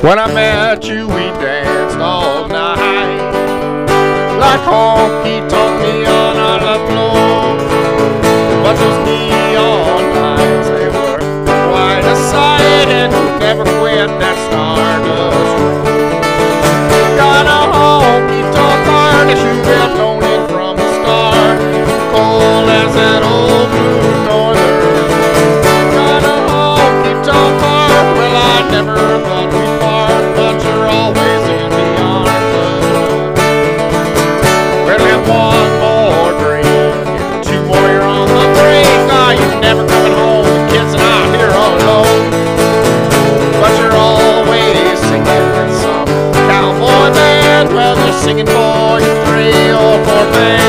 When I met you, we danced all night. Like honky singing for your three or four things.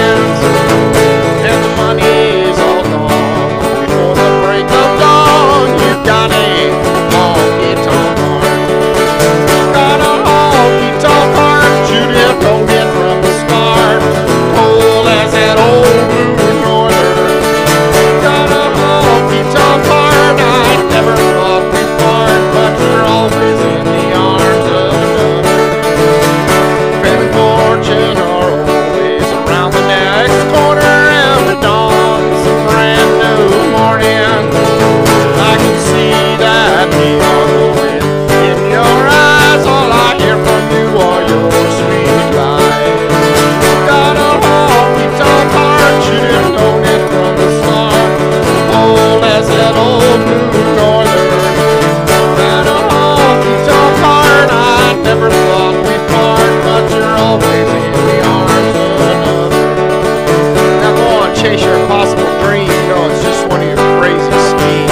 chase your impossible dream, you know it's just one of your crazy schemes.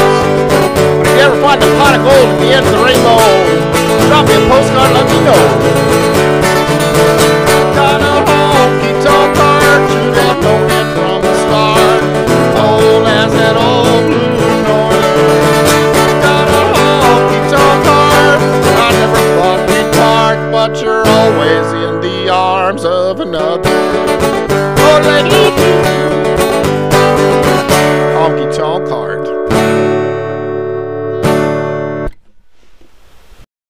But if you ever find a pot of gold at the end of the rainbow, drop me a postcard, let me know. Got a honky tonk you from the start, as that old blue. Got a honky tonk I never thought we'd part, but you're always in the arms of another. Oh, lady.